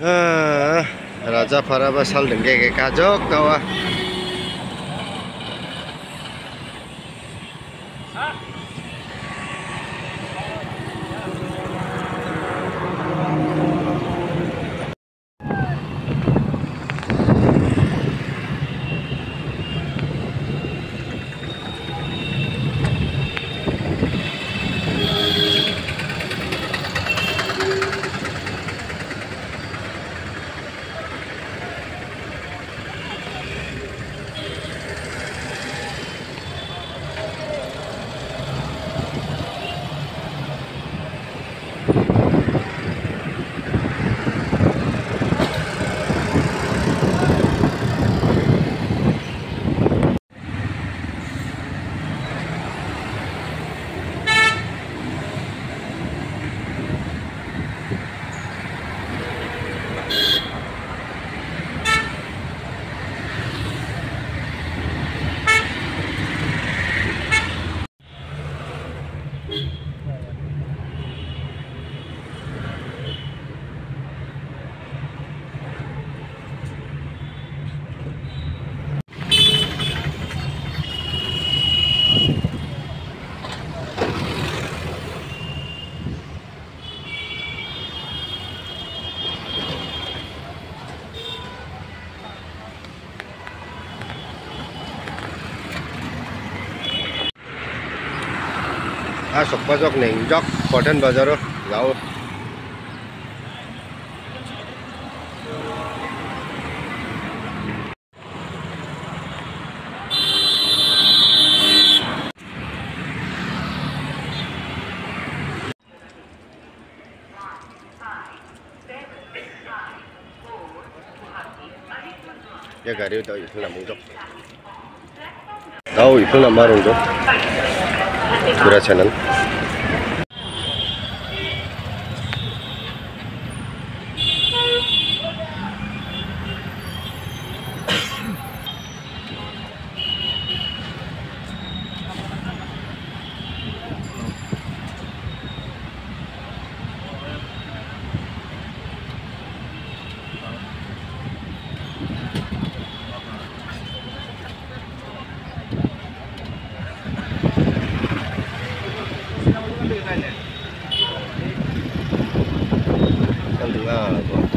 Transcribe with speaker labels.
Speaker 1: राजा फराबा साल काजक जग આ ચોક્કસ નહીં જોક કોટન બજારો જાઓ ये गाड़ी 다 이틀나 몽족 나, 이, 나, 마롱족 그라차는. time.